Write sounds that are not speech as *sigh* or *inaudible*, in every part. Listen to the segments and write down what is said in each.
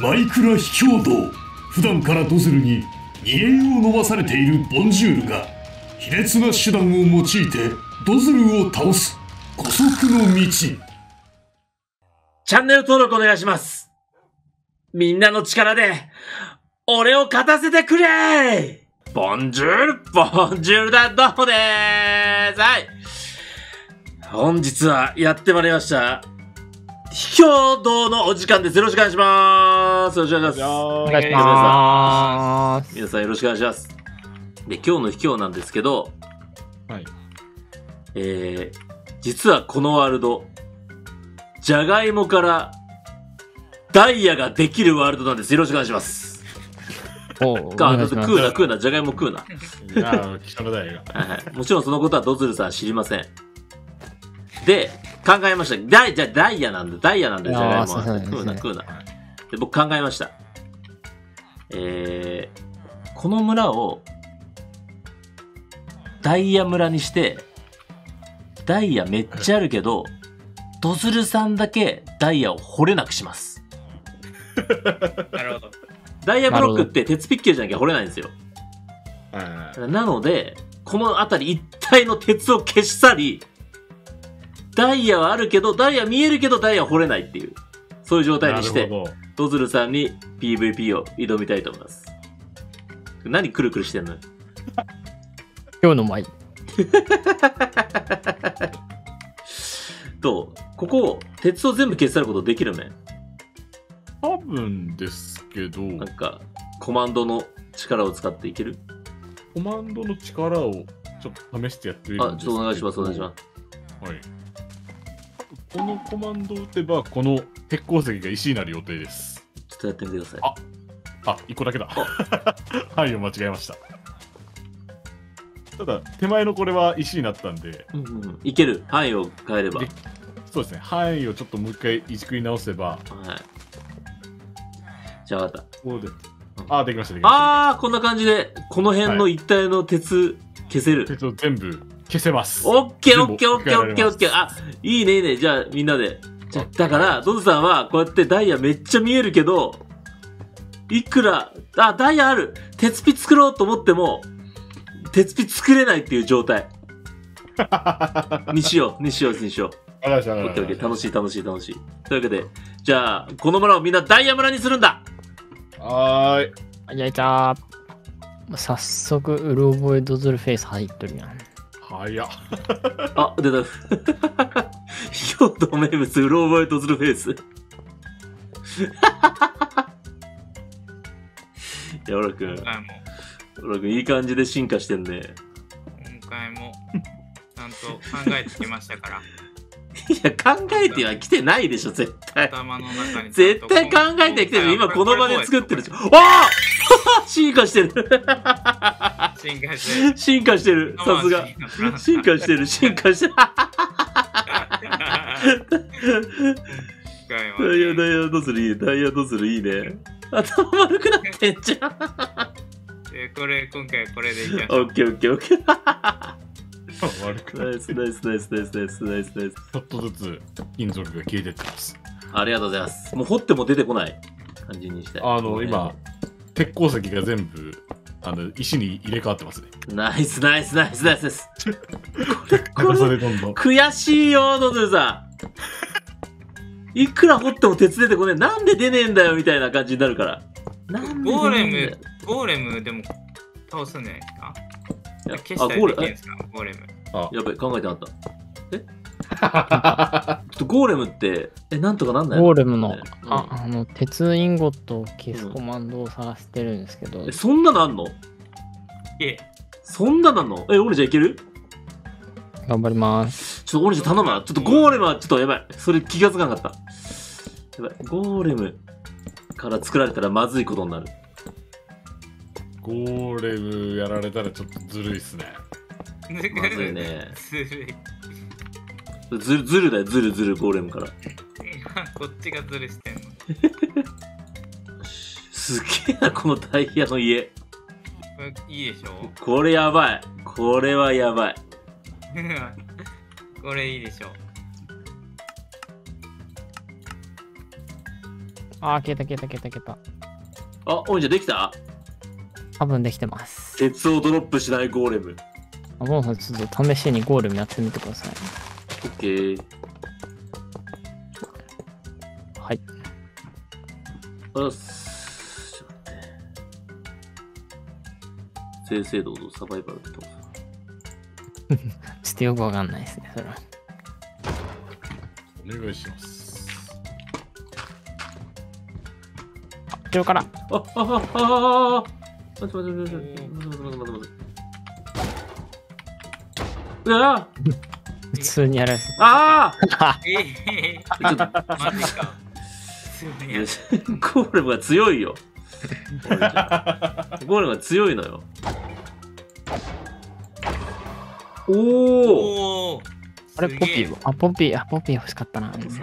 マイクラ卑怯道普段からドズルに煮え湯を飲まされているボンジュールが卑劣な手段を用いてドズルを倒す姑息の道チャンネル登録お願いします。みんなの力で、俺を勝たせてくれボンジュール、ボンジュールだ、どうもでーすはい。本日はやってまいりました。秘境道のお時間です。よろしくお願いします。よろしくお願いします。おお願いしま皆さんよろしくお願いします。で、今日の秘境なんですけど、はい。えー、実はこのワールド、じゃがいもからダイヤができるワールドなんです。よろしくお願いします。す。おか、食うな食うな、じゃがいも食うな。いやー、貴重だよ。はいはい。もちろんそのことはドズルさん知りません。で、考えました。ダイ、じゃあダイヤなんだ、ダイヤなんだよ、じゃがいも食うな食うな。で、僕考えました。えー、この村を、ダイヤ村にして、ダイヤめっちゃあるけど、ドズルさんだけダイヤを掘れなくします。なるほど。ダイヤブロックって鉄ピッケルじゃなきゃ掘れないんですよ。はい。なので、この辺り一帯の鉄を消し去り、ダイヤはあるけど、ダイヤ見えるけどダイヤは掘れないっていう、そういう状態にして、なるほど。ドズルさんに PVP を挑みたいと思います。何くるくるしてんの？よ今日の舞。と、ここ、鉄を全部消し去ることできるね？多分ですけど、なんか、コマンドの力を使っていける？コマンドの力をちょっと試してやってみるんあ、ですちょっとお願いします、お願いします。す。はい。このコマンドを打てば、この鉄鉱石が石になる予定です。ちょっとやってみてください。ああ、一個だけだ。*laughs* はい、間違えました。ただ、手前のこれは石になったんで、うんうんうん、いける。範囲を変えれば。そうですね、範囲をちょっともう一回いじくり直せば、い。じゃあ分かった。こうで、あ、できました、できました。あー、こんな感じで、この辺の一帯の鉄消せる。鉄を全部消せます。オッケーオッケーオッケーオッケーオッケー。あ、いいねいいね。じゃあみんなで。じゃだから、ドズさんはこうやってダイヤめっちゃ見えるけど、いくら、あ、ダイヤある。鉄ピ作ろうと思っても、鉄ピ作れないっていう状態。*laughs* にしよう、にしよう、にしよう。楽しい楽しい楽しい。というわけで、じゃあ、この村をみんなダイヤ村にするんだはーい。やいた早速、うる覚えドズルフェイス入っとるやん。早っ。あ、出た。京都名物、うろ覚えとするフェイス。いや、オラ君、今回も、オラ君、いい感じで進化してんね。今回も、ちゃんと考えてきましたから、いや、考えては来てないでしょ、絶対。頭の中に絶と対考えてきてる。今この場で作ってるでしょ。あ *laughs* 進化してる。れ進化してる。進化してる。さすが。進化してる、進化してる。ダイヤ、ダイヤどうする？いいね。ダイヤどうする？いいね。頭丸くなってんじゃん。でこれ、今回はこれでいきましオょう。ッケーオッケーオッケー。悪くない。ナイスナイスナイスナイスナイスナイスナイス。ちょっとずつ金属が消えてってます。ありがとうございます。もう掘っても出てこない感じにして。あの、今、鉄鉱石が全部、あの、石に入れ替わってますね。ナイスナイスナイスナイスです。*laughs* 高さでどんどん。悔しいよ、ドズルさん。いくら掘っても鉄出てこねえ。なんで出ねえんだよ、みたいな感じになるから。なんでゴーレム、ゴーレムでも倒すんじゃないですか？いや消したあ、ゴーレム、えりできるんですか？ゴーレム。やばい、考えてなかった。え？ちょっとゴーレムって、え、なんとかなんないゴーレムのね、ああの、鉄インゴットを消すコマンドを探してるんですけどえ、、そんなのあんの？え、そんなのあんの？え、俺じゃいける？頑張ります。ちょっと俺じゃ頼むわ。ちょっとゴーレムはちょっとやばい。それ気がつかなかった。やばい。ゴーレムから作られたらまずいことになる。ゴーレムやられたらちょっとずるいっすね。まずいね。*laughs* ずるい。ずる、ずるだよ。ずるずる、ゴーレムから。*laughs* こっちがずるしてんの。すげえな、このダイヤの家。これいいでしょ？これやばい。これはやばい。*laughs* これいいでしょあー、消えた消えた消えた消えた。あ、おいじゃんできた？多分できてます。鉄をドロップしないゴーレム。あ、ボンさん、ちょっと試しにゴールムやってみてください。オッケー。はい。あっす。ちょっと待って。正々堂々サバイバルってことちょっとよくわかんないですね、それは。お願いします。後ろから。あ、あ、あ、あ、あ、待って待って待って待って待って待って待って待って。うわ普通にやられてあええあちょっと、マジか。ゴーレムが強いよ。*laughs* ゴーレムが強いのよ。おお。あれ、ポピーあ、ポピー、あ、ポピー欲しかったな。そうなんや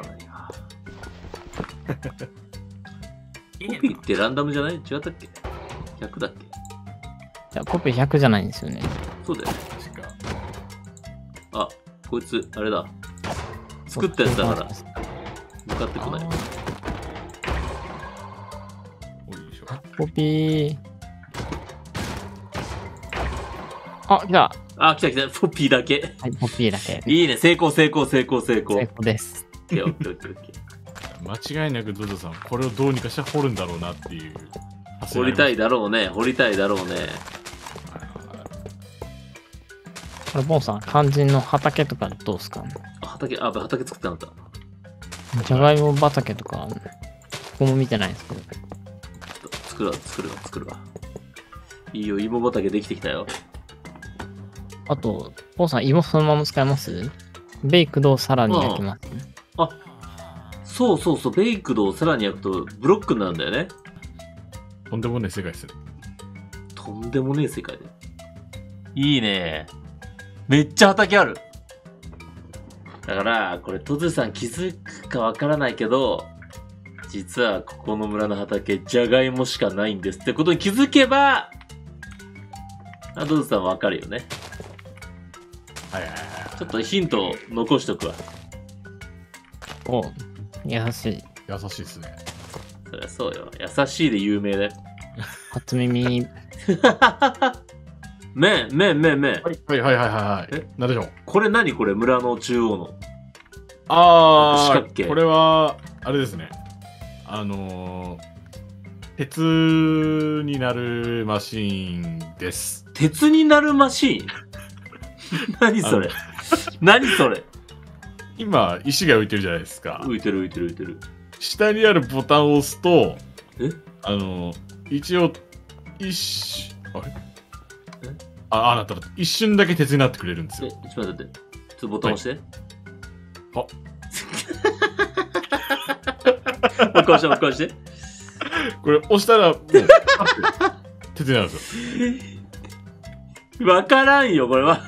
いいコピーってランダムじゃない？違ったっけ ?100 だっけ？いや、ポピー100じゃないんですよね。そうだよね。こいつ、あれだ。作ったやつだから、向かってこない。ポピー。あ、来た。あ、来た来た。ポピーだけ。はい、ポピーだけ。いいね。成功、成功、成功、成功。成功です。オッケーオッケーオッケーオッケー間違いなくドドさん、これをどうにかして掘るんだろうなっていう。掘りたいだろうね。掘りたいだろうね。これ、ボンさん、肝心の畑とかどうすか？あ、畑、あ、畑作ってなかった。じゃがいも畑とか、ここも見てないんですけど。作るわ、作るわ、作るわ。いいよ、芋畑できてきたよ。あと、ボンさん、芋そのまま使います？ベイクドをさらに焼きます、あ、そうそうそう、ベイクドをさらに焼くとブロックになるんだよね。とんでもねえ世界ですね。とんでもねえ世界で。いいね。めっちゃ畑ある。だから、これ、トズさん気づくかわからないけど、実はここの村の畑、じゃがいもしかないんですってことに気づけば、あトズさんわかるよね。はいはいはい。ちょっとヒントを残しとくわ。お優しい。優しいですね。そりゃそうよ。優しいで有名だよ。*laughs* 初耳。*laughs* 麺、麺、麺、麺。はいはいはいはいはい。え？なんでしょう？これ何？これ村の中央の。あ四角形あ、これは、あれですね。あのー、鉄になるマシーンです。鉄になるマシーン？*laughs* 何それ？何それ？今、石が浮いてるじゃないですか。浮いてる浮いてる浮いてる。下にあるボタンを押すと、え？あのー、一応、一瞬、あれ？えあ、あなた、一瞬だけ鉄になってくれるんですえ、よ。ちょっと待って。ちょっとボタン押して。あ *laughs* もう一回押して、もう一回押して。これ押したら、もう、鉄になるんですよ。わからんよ、これは。*laughs*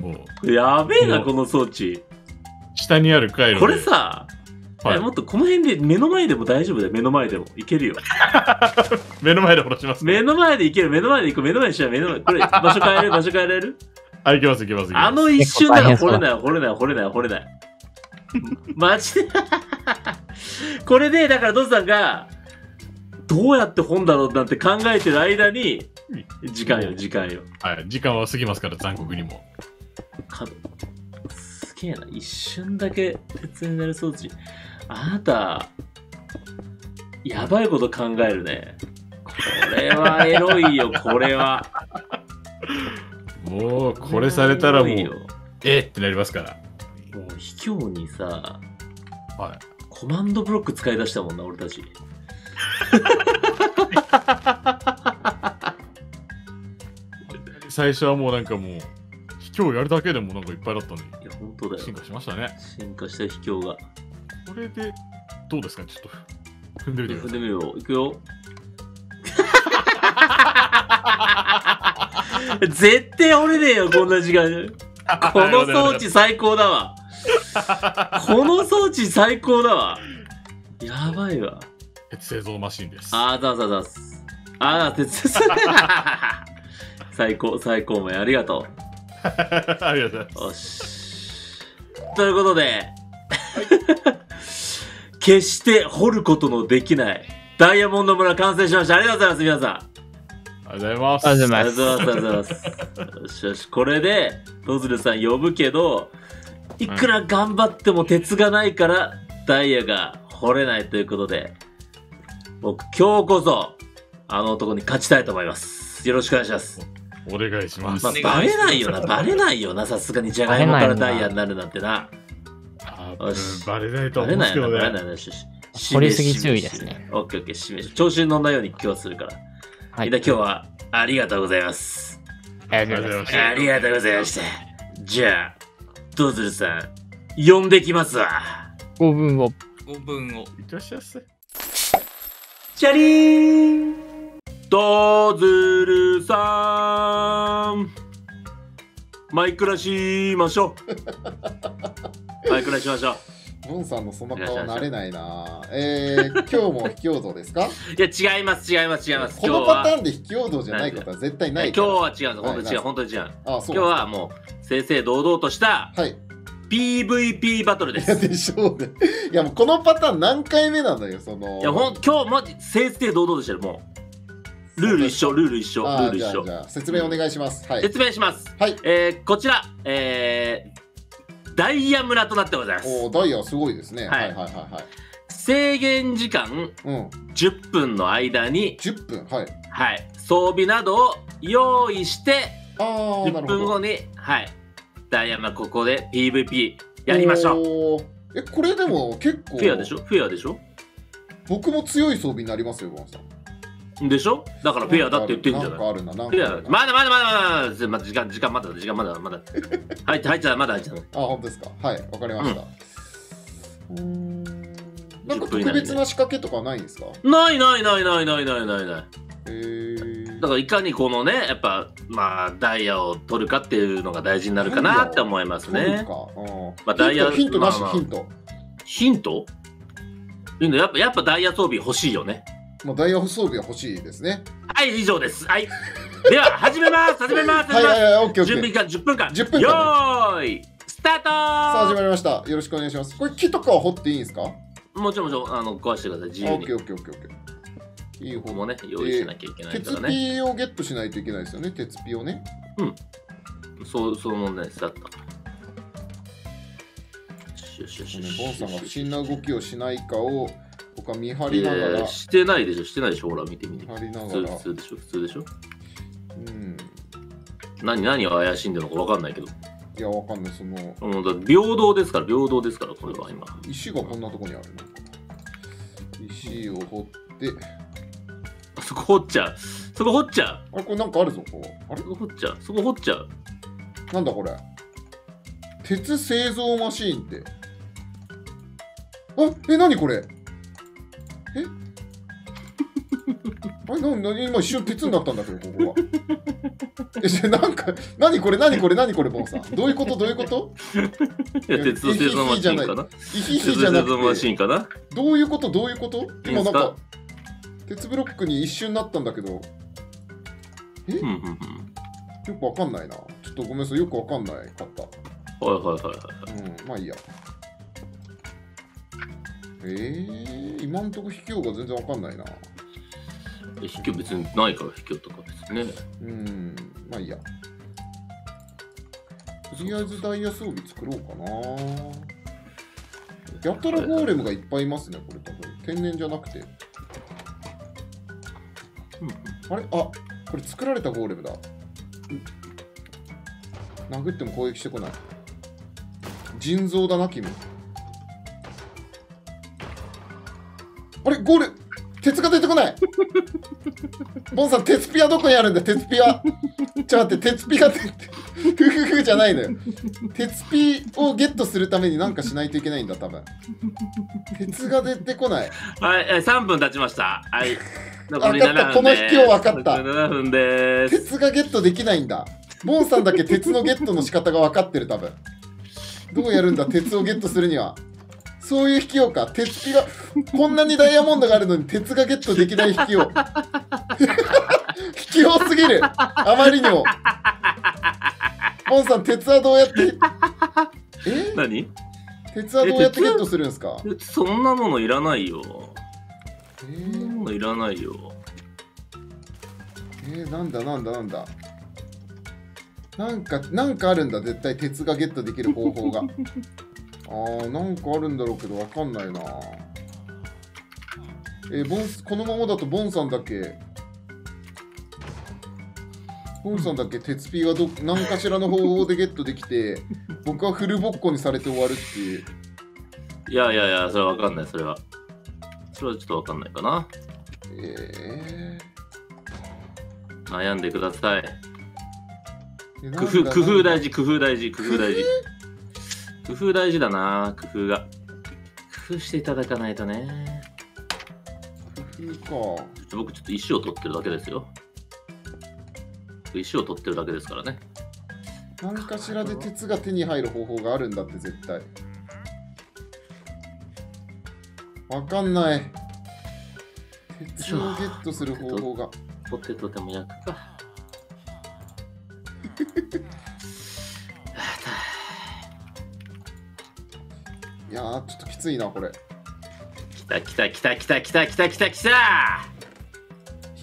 もやべえな、この装置。う、下にある回路で。これさ、はいえもっとこの辺で目の前でも大丈夫だよ、目の前でも。いけるよ。*laughs* 目の前で下ろします。目の前でいける、目の前で行く、目の前にしちゃう、目の前。これ、場所変えれる、場所変えられる？あ、いけます、いけます。いけますあの一瞬なら掘れない、掘れない、掘れない、掘れない。マジで？*laughs* これで、だからドンさんが、どうやって本だろうなんて考えてる間に、時間よ、時間よ。はい、時間は過ぎますから、残酷にも。角。すげえな、一瞬だけ鉄になる装置。あなた、やばいこと考えるね。これはエロいよ、*laughs* これは。もう、これされたらもう、えーってなりますから。もう卑怯にさ、はい。コマンドブロック使い出したもんな、俺たち。最初はもうなんかもう、卑怯やるだけでもなんかいっぱいだったのに、いや、本当だよ進。化しましたね。進化した卑怯が。これで、どうですかちょっと、踏んでみてください。踏んでみよう。いくよ。*laughs* 絶対折れねえよ、こんな時間。この装置最高だわ。*laughs* この装置最高だわ。やばいわ。鉄製造マシンです。あーざーざーざーす。あー、鉄最高、最高、お前ありがとありがとうございます。う。よし。ということで、決して掘ることのできないダイヤモンド村完成しました。ありがとうございます、皆さん。ありがとうございます。ありがとうございます。よしよし、これで、ドズルさん呼ぶけど、いくら頑張っても鉄がないから、ダイヤが掘れないということで、僕、今日こそ、あの男に勝ちたいと思います。よろしくお願いします。お願いします。まあ、お願いしますバレないよな、バレないよな、さすがにじゃがいもからダイヤになるなんてな。バレないとバレないよな、思うんですけどバレないね。よしよし掘りすぎ注意ですね。オッケーオッケー、しめし調子に乗んないように今日はするから。はい。今日はありがとうございます。ありがとうございます。ありがとうございました。じゃあ、ドズルさん、呼んできますわ。五分を。5分を。いらっしゃいませ。チャリーンドズルさんマイクラしましょう。*laughs* マイクラしましょボンさんのその顔慣れないな。えー、今日も秘境道ですか？う。いや、違います、違います、違います。このパタンーンで秘境道じゃないことは絶対ない今日は違うんです。本当に違う、はい。本当に違う。あそう今日はもう、正々堂々としたはい。PVP バトルです。でしょうね。いやもうこのパターン何回目なのよその。いや、ほん、今日マジ、正々堂々としてる、もう。ルール一緒、ルール一緒、ルあーール一緒。説明お願いします。はい。説明します。はい。えー、こちら、えー、ダイヤ村となってございます。おーダイヤすごいですね、ははいい、はいはいはい。制限時間うん。10分の間に、10分はい。はい、装備などを用意して、ああな10るほど。分後に、はい、ダイヤ村ここで PVP やりましょう。えこれでも結構フェアでしょ？フェアでしょ？僕も強い装備になりますよボンさんでしょ？だからフェアだって言ってんじゃない？フェア。まだまだまだまだまだ。時間時間まだ時間まだまだ。*laughs* 入って入っちゃうまだ入っちゃうあ、本当ですか。はい、わかりました。うーん。なんか10分以内にね特別な仕掛けとかはないんですか？ないないないないないないない。ないえー。だからいかにこのねやっぱまあダイヤを取るかっていうのが大事になるかなって思いますね。そうか。うん。まあダイヤヒントヒントなし、まあまあ。ヒント。ヒント？ヒント？やっぱやっぱダイヤ装備欲しいよねもうダイヤ装備は欲しいですね。はい以上です。はい。では始めます。始めます。はいはいはい、オッケー。準備間10分間。10分間よーい。スタートさあ始まりました。よろしくお願いします。これ木とかは掘っていいんですか？あもちろんもちろんあの壊してください。自由に。オッケーオッケーオッケーオッケー。いい方もね用意しなきゃいけないか鉄らね、ピをゲットしないといけないですよね、鉄ピをね。そうそう問題です。だった。よしよしよしよしボンさんが不審な動きをしないかを僕は見張りながら。いや、してないでしょしてないでしょほら見て見て。見張りな普通がら。普通でしょ普通でしょ。うん。何何が怪しんでるのか分かんないけど。いや、わかんない。その、もうだって平等ですから平等ですからこれは今。石がこんなとこにあるな。石を掘って、そこ掘っちゃう。そこ掘っちゃう。あれこれなんかあるぞ、こう。あれ？そこ掘っちゃう。そこ掘っちゃう。なんだこれ？鉄製造マシーンって。あえ、なにこれ？え？*laughs* あれなな今一瞬鉄になったんだけど、ここが。え、じゃなんか、なにこれなにこれなにこれ、ボンさん。どういうことどういうこと？いや鉄の製造マシンかな？鉄の製造マシンかな？どういうことどういうこと？今なんか、鉄ブロックに一瞬なったんだけど、うんうんうん。よくわかんないな。ちょっとごめんなさい、よくわかんない。かった。はいはいはいはい。うん、まあいいや。えー、今んとこ卑怯が全然わかんないな。え卑怯別にないから卑怯とかですねうん、まあいいや。とりあえずダイヤ装備作ろうかな。やたらゴーレムがいっぱいいますね、これ多分。天然じゃなくて。うんあれ？あこれ作られたゴーレムだ。ん殴っても攻撃してこない。腎臓だな、君。あれゴーレ鉄が出てこない *laughs* ボンさん、鉄ピはどこにあるんだ？鉄ピは。ちょっと待って、鉄ピが出て、ふふふじゃないのよ。鉄ピをゲットするために何かしないといけないんだ、多分。鉄が出てこない。はい、えー3分経ちました。はい。*laughs* わかったこの秘境わかった残り7分でーす。鉄がゲットできないんだ。ボンさんだけ鉄のゲットの仕方が分かってる、多分。どうやるんだ、鉄をゲットするには。そういう秘境か。鉄ピが、こんなにダイヤモンドがあるのに鉄がゲットできない秘境。*laughs* 秘境すぎる。あまりにも。ボンさん、鉄はどうやって。え？何？鉄はどうやってゲットするんですか？そんなものいらないよ。えそんなー、ものいらないよ。えー、なんだなんだなんだなんか、なんかあるんだ、絶対鉄がゲットできる方法が。あー、なんかあるんだろうけど、わかんないな。えーボンス、このままだとボンさんだけ、ボンさんだけ鉄ピーがど何かしらの方法でゲットできて、*laughs* 僕はフルボッコにされて終わるっていう。いやいやいや、それはわかんない、それは。それはちょっとわかんないかな。え悩んでください。ー、工夫、工夫だ大事、工夫大事、工夫大事。工夫大事だな、工夫が。工夫していただかないとね。工夫か。僕ちょっと石を取ってるだけですよ。石を取ってるだけですからね。何かしらで鉄が手に入る方法があるんだって絶対わかんない鉄をゲットする方法がポテトでも焼くか。いやーちょっときついなこれ。きたきたきたきたきたきたきたきた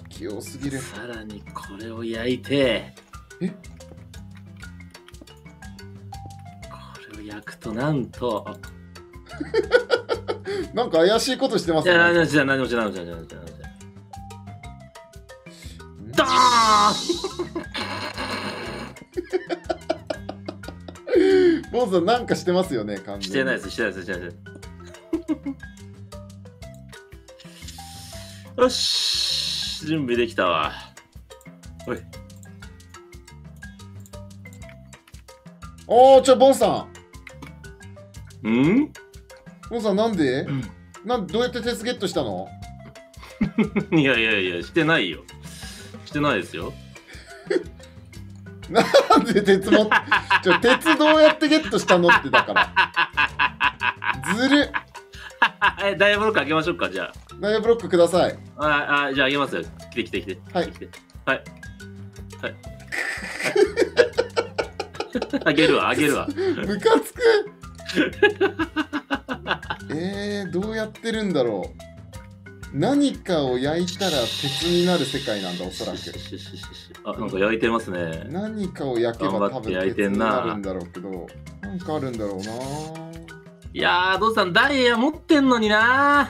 器用すぎるさらにこれを焼いてえこれを焼くとなんとなんか怪しいことしてますね何もしない何もしない何もしない何もしない何もしないドーンボンさんなんかしてますよね完全に。してないですしてないですしてないです。*laughs* よし準備できたわ。おい。おーちょボンさん。うん？ボンさんなんで、ん。なんどうやって鉄ゲットしたの？*laughs* いやいやいやしてないよ。してないですよなんで鉄もちょ鉄どうやってゲットしたのってだから。ずる。っ *laughs* えダイヤブロック開けましょうかじゃダイヤブロックください。あああじゃああげますよ。来て来て来て。はい。来て。はい。はい。はいあげるわあげるわ。ムカつく。えー、どうやってるんだろう何かを焼いたら鉄になる世界なんだおそらく。*laughs* あなんか焼いてますね。何かを焼けば多分鉄に焼いてんななるんだろうけどなんかあるんだろうな。いやー、どうさん、ダイヤ持ってんのにな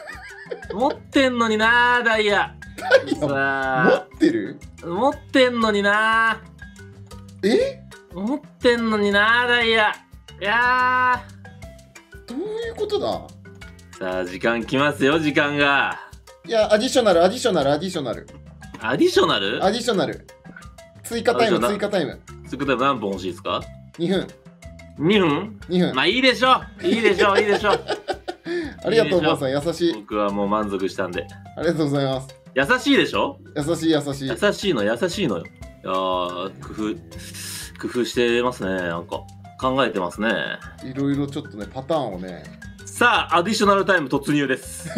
*laughs* 持ってんのになダイヤ。持さってる？あ、持ってんのになえ？持ってんのになダイヤ。いやどういうことだ？ー。さあ、時間来ますよ、時間が。いやアディショナルアディショナル？アディショナルアディショナル？アディショナル追加タイム。アディショナル追加タイム何本欲しいですか？2分 ?2 分？2分。まあいいでしょう。いいでしょういいでしょう。*laughs* ありがとうおばあさん優しい。僕はもう満足したんで。ありがとうございます。優しいでしょ？優しい優しい。優しいの優しいのよ。いやー、工夫、工夫してますね。なんか、考えてますね。いろいろちょっとねパターンをねさあ、アディショナルタイム突入です。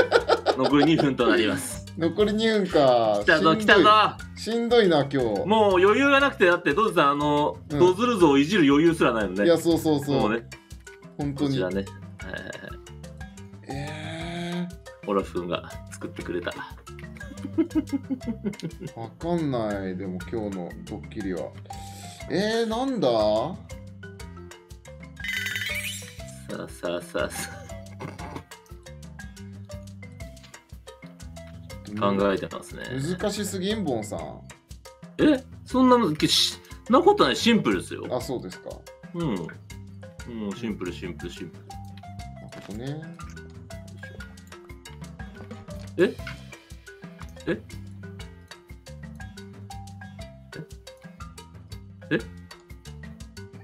*laughs* 残り2分となります。残り2分か。来たぞ、しんどい。来たぞ。しんどいな今日。もう余裕がなくて、だって、どうさん、あの、うん。ドズル像をいじる余裕すらないのね。いやそうそうそう。もうね、本当に。こちらね、はいはいはいえオラフ君が作ってくれた。ー、わかんないでも今日のドッキリは。えー、なんだ？さあさあさあさあ、考えてますね。難しすぎんぼんさん。え？そんなの、しなことない、シンプルですよ。あそうですか。うん。うん、シンプル、シンプル、シンプル。なるほどね。え？え？え？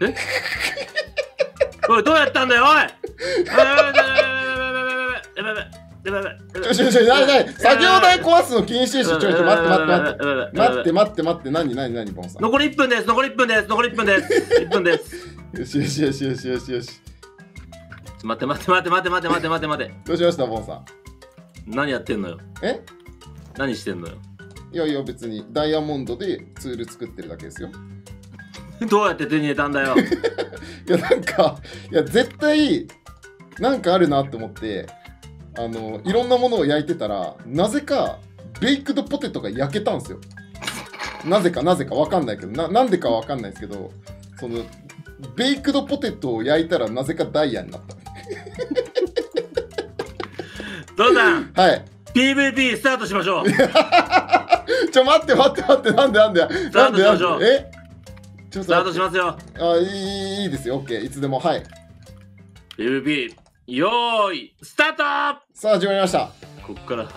え？え？おい、どうやったんだよ、おい。ちょちょちょ、ないない、作業台壊すの禁止でしょ、ちょちょ、待って待って待って。待って待って待って、何何何、ボンさん。残り一分です、残り一分です、残り一分です。一分です。よしよしよしよしよしって。待って待って待って待って待って待って待って。どうしました、ボンさん。何やってんのよ。え何してんのよ。いやいや、別にダイヤモンドでツール作ってるだけですよ。*laughs* どうやって手に入れたんだよ。*laughs* いやなんかいや絶対なんかあるなって思ってあのいろんなものを焼いてたらなぜかベイクドポテトが焼けたんですよ。なぜかなぜかわかんないけどななんでかわかんないですけどそのベイクドポテトを焼いたらなぜかダイヤになった。*laughs* どうさん、はい。PVP スタートしましょう。ちょ待って待って待ってなんでなんでターなんでなんトしましょう。でえ？ちょっスタートとしますよ。あいいいいですよ。OK いつでも。はい。PVP、よーい、スタート！さあ始まりました。こっから。頑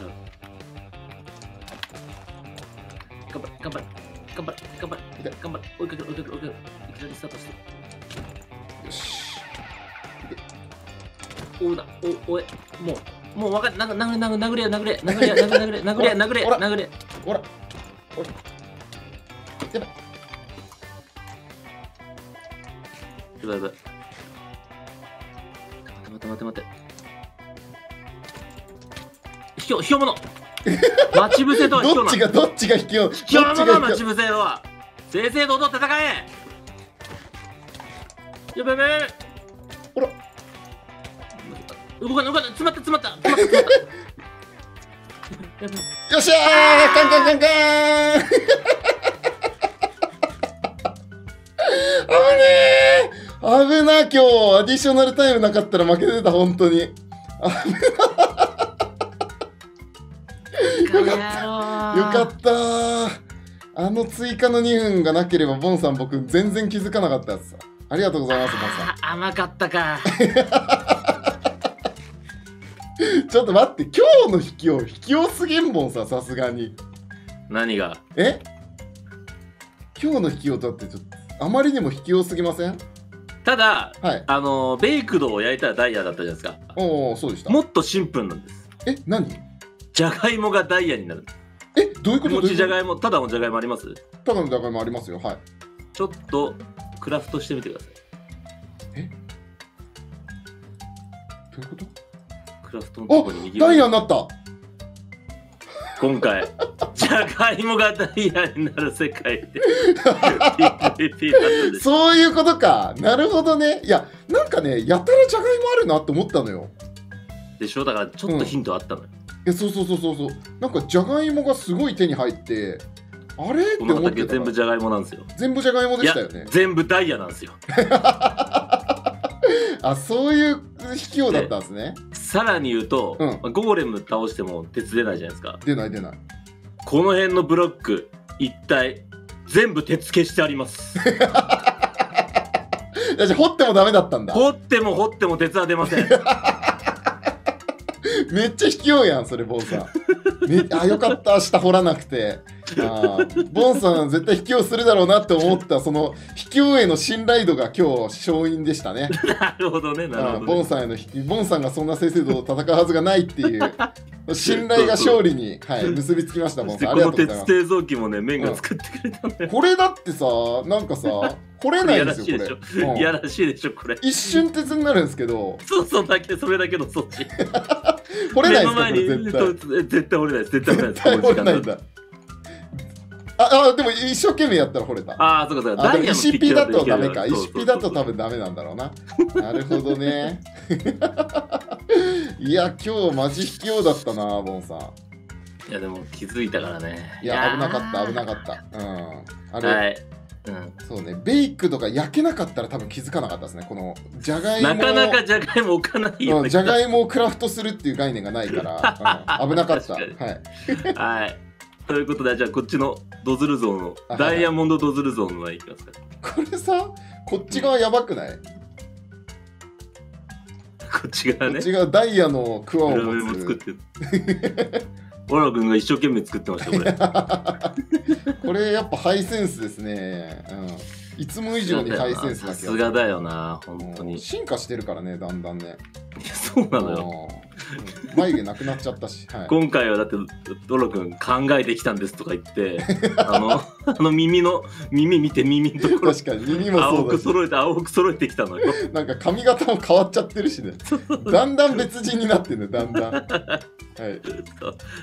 張れ、頑張れ、頑張れ、頑張れ、頑張れ、追いかける、追いかける、追いかける。いきなりスタートして。よし。おうだ、お、おえ、もう、もうわかんない、殴れ、殴れ、殴れ、殴れ、殴れ、殴れ、殴れ、殴れ、殴れ、ほら殴れ。ほら。ほらばいやばい。待って待って待って。ひきょ、ひきょもの待ち伏せとはひきょなどっち。がどっちが引きようどっひきょもちが引きよの待ち伏せとは。正々堂々戦え。やばいやばいやばい。ほら。動かない動かない。詰まった詰まった。詰まった *laughs* よっしゃー！カンカンカンカーン。*laughs* 危ねー危な今日アディショナルタイムなかったら負けてた本当に。よよかった。ーあの追加の2分がなければボンさん僕全然気づかなかったですありがとうございますボンさあ甘かったか。ん *laughs* ちょっと待って今日の引きを引きよすぎんボンさんさすがに。何が？え？今日の引きをだってちょっとあまりにも引きよすぎません？ただ、はい。あのベイクドを焼いたらダイヤだったじゃないですか。おおそうでした。もっとシンプルなんです。え何？じゃがいもがダイヤになる。えどういうこと？じゃがいも、ただのじゃがいもあります？とただのじゃがいもありますよ。はい。ちょっとクラフトしてみてください。どういうこと？クラフトのところに。右ダイヤ上になった今回、じゃがいもがダイヤになる世界。そういうことかなるほどねいやなんかねやたらじゃがいもあるなって思ったのよでしょだからちょっとヒントあったのよ。えそうそうそうそうそうなんかじゃがいもがすごい手に入ってあれって思って全部じゃがいもなんですよ。全部じゃがいもでしたよね、全部ダイヤなんですよ。あそういう卑怯だったんですねさらに言うと、うんまあゴーレム倒しても鉄出ないじゃないですか。出ない出ないこの辺のブロック、一体、全部鉄消してあります。*laughs* 掘ってもダメだったんだ掘っても掘っても鉄は出ません。めっちゃ卑怯やんそれボンさん。め *laughs* あよかった下掘らなくて。あーボンさん絶対卑怯するだろうなって思ったその卑怯への信頼度が今日勝因でしたね。なるほどね、なるほど、ね。ボンさんへのひボンさんがそんな正々堂々戦うはずがないっていう *laughs* 信頼が勝利に、はい、結びつきましたボンさん。ありがとうございます。鉄製造機もね、麺が作ってくれたのよ。これだってさなんかさ掘れないんですよいやらしいでしょ。これ、うん。いやらしいでしょ、これ。一瞬鉄になるんですけど。そうそうだけ、それだけの装置。*laughs* 掘れない目ですかこれ絶対の前にと絶対掘れないです。絶対掘れないです。絶対掘れないんだ。ああでも一生懸命やったら掘れた。ああ、そうかそうか。あでも石ピだとダメか。石ピだと多分ダメなんだろうな。なるほどね。*laughs* いや今日マジ卑怯だったなボンさん。いや、でも気づいたからね。いや危なかった危なかかった。うん。あれ、はい。うんそうねベイクとか焼けなかったら多分気づかなかったですねこのじゃがいもなかなかじゃがいも置かないよね。うんじゃがいもをクラフトするっていう概念がないから、うん *laughs* 危なかった。は確い。はい。ということで、じゃあこっちのドズルゾーンのあ、はいダイヤモンドドズルゾーンの前行きますか。これさ、こっち側やばくない、こっち側ねこっ。ち側ダイヤのクワを持作っつ。てる。*laughs* オラ君が一生懸命作ってました、これ。*laughs* これやっぱハイセンスですね。うん。いつも以上にハイセンスな気がさする。すがだよな、本当うんに。い進化してるからね、だんだんね。やそうなのよ。うん眉毛なくなっちゃったし。はい、今回はだって、ドロ君考えてきたんですとか言って、*laughs* あの、あの耳の、耳見て耳のところ、確かに耳も青く揃えて、青く揃えてきたのよ。*laughs* なんか髪型も変わっちゃってるしね。だんだん別人になってるね、だんだん。*laughs* はい。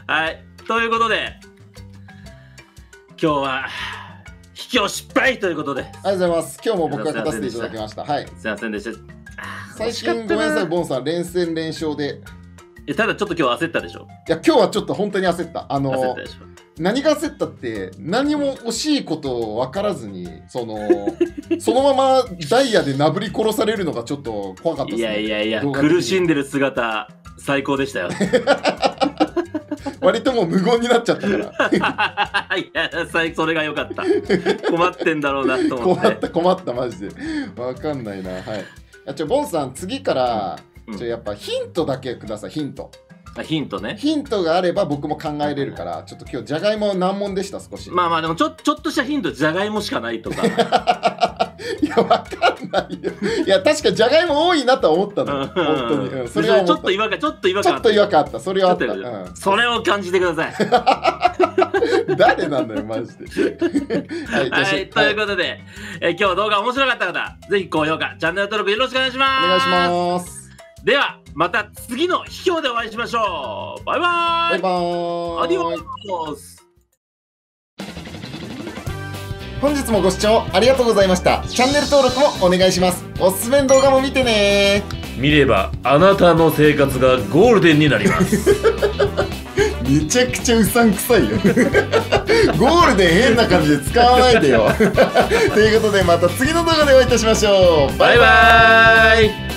はい。ということで、今日は、引きを失敗ということで、ありがとうございます。今日も僕が勝たせていただきました。はい。すいませんでした。最近ごめんなさい、ボンさん、連戦連勝で。えただちょっと今日焦ったでしょ？いや、今日はちょっと本当に焦った。あ焦の何が焦ったって、何も惜しいこと分からずに、その、*laughs* そのままダイヤでなぶり殺されるのがちょっと怖かったです、ね。いやいやいや、苦しんでる姿、最高でしたよ。*laughs* *laughs* 割ともう無言になっちゃったから。*laughs* いや、最それが良かった。困ってんだろうなと思っ。困ってた、困った、マジで。分かんないな。はい。あちょ、ボンさん、次から、うんちょ、やっぱヒントだけください、ヒント。あヒントね。ヒントがあれば僕も考えれるから、ちょっと今日、じゃがいも難問でした、少し。まあまあでもちょちょっとしたヒント、じゃがいもしかないとか。*laughs* いや、わかんないよ。いや、確かじゃがいも多いなとは思ったの。本当に。うん、それは思ちょっと違和感、ちょっと違和ちょ感。っと違和感あった。それはあった。それを感じてください。*laughs* 誰なんだよ、マジで。*laughs* はい、はい、ということで、えー今日は動画面白かった方、ぜひ高評価、チャンネル登録よろしくお願いします。お願いします。では、また次の秘境でお会いしましょう。バイバイバイバーイ。アディオス本日もご視聴ありがとうございました。チャンネル登録もお願いします。おすすめの動画も見てね見ればあなたの生活がゴールデンになります *laughs* めちゃくちゃうさんくさいよ。*laughs* ゴールデン変な感じで使わないでよ。*laughs* ということでまた次の動画でお会いいたしましょう。バイバイ